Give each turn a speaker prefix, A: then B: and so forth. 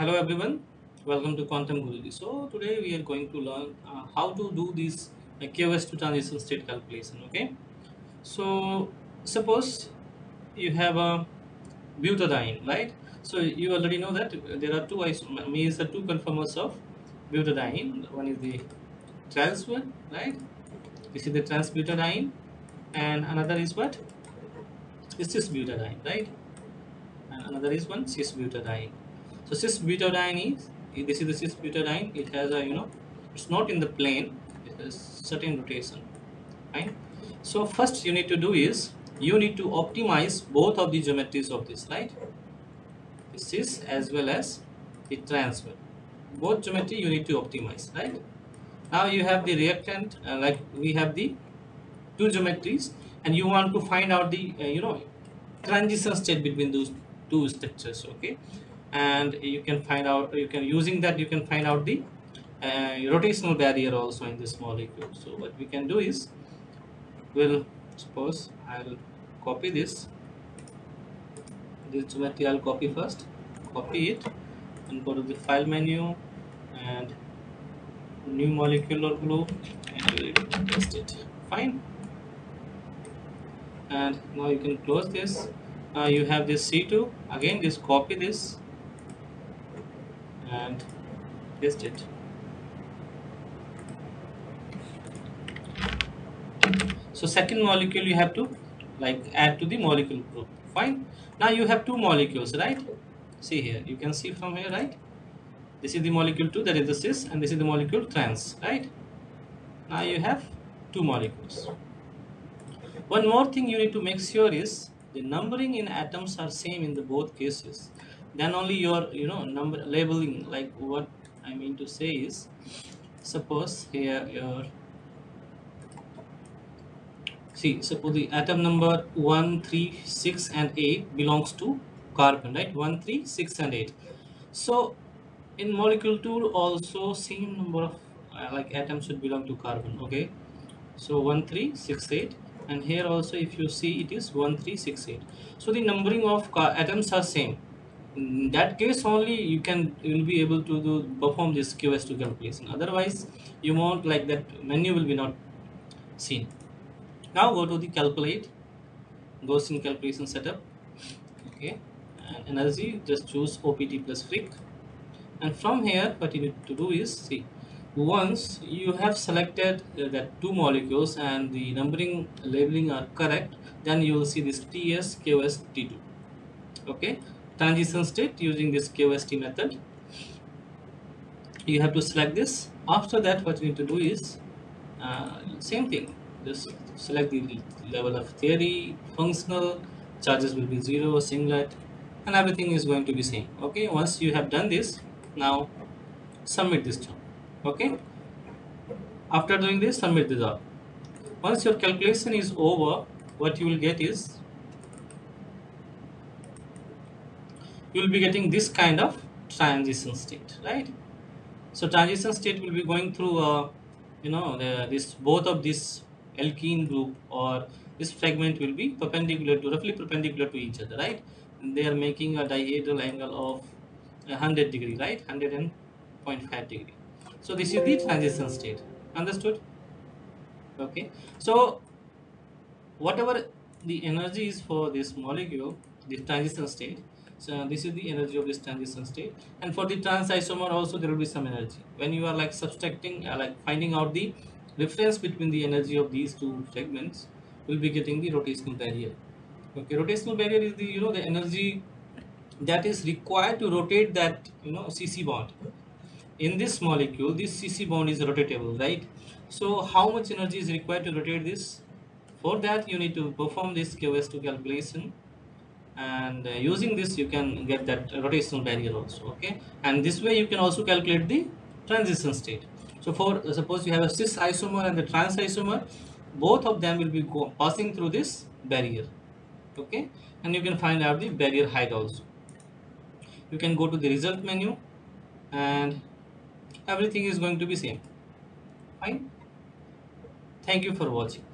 A: Hello everyone, welcome to Quantum Guruji. So today we are going to learn uh, how to do this uh, QST2 transition state calculation. Okay, so suppose you have a butadiene, right? So you already know that there are two means the two conformers of butadiene. One is the trans one, right? This is the trans butadiene, and another is what? Cis butadiene, right? And another is one cis butadiene so cis butadiene is this is the cis butadiene it has a you know it's not in the plane it has certain rotation right? So first you need to do is you need to optimize both of the geometries of this right? Cis as well as the trans one. Both geometry you need to optimize right? Now you have the reactant uh, like we have the two geometries and you want to find out the uh, you know transition state between those two structures okay and you can find out you can using that you can find out the uh, rotational barrier also in this molecule. So what we can do is we'll suppose I'll copy this. This I'll copy first copy it and go to the file menu and new molecule group and we'll paste it. Fine. And now you can close this. You have this C2 again just copy this and paste it. So second molecule you have to like add to the molecule group. Fine. Now you have two molecules right? See here. You can see from here right? This is the molecule 2 that is the cis and this is the molecule trans right? Now you have two molecules. One more thing you need to make sure is the numbering in atoms are same in the both cases then only your you know number labeling like what i mean to say is suppose here your see suppose the atom number 1 3 6 and 8 belongs to carbon right? 1 3 6 and 8 so in molecule 2 also same number of uh, like atoms should belong to carbon okay? So 1 3 6 8 and here also if you see it is 1368 so the numbering of atoms are same in that case only you can you will be able to do perform this QST2 calculation. Otherwise you won't like that menu will be not seen. Now go to the calculate Gaussian calculation setup. Okay. And energy just choose OPT plus Freq and from here what you need to do is see once you have selected uh, that two molecules and the numbering labeling are correct then you will see this TS QoS T2 okay transition state using this QST method. You have to select this. After that what you need to do is uh, same thing. Just select the level of theory functional charges will be zero singlet and everything is going to be same. Okay once you have done this now submit this job. Okay? After doing this submit the job. Once your calculation is over what you will get is you will be getting this kind of transition state right? So transition state will be going through uh, you know the, this both of this alkene group or this fragment will be perpendicular to roughly perpendicular to each other right? And they are making a dihedral angle of 100 degree right? 100.5 degree. So this is the transition state. Understood? Okay. So whatever the energy is for this molecule the transition state so this is the energy of this transition state. And for the trans isomer also there will be some energy. When you are like subtracting uh, like finding out the difference between the energy of these two segments will be getting the rotational barrier. Okay rotational barrier is the you know the energy that is required to rotate that you know cc bond. In this molecule this cc bond is rotatable right? So how much energy is required to rotate this? For that you need to perform this QST2 calculation and uh, using this you can get that rotational barrier also okay? And this way you can also calculate the transition state. So for uh, suppose you have a cis isomer and the trans isomer both of them will be passing through this barrier okay? And you can find out the barrier height also. You can go to the result menu and everything is going to be same. Fine? Thank you for watching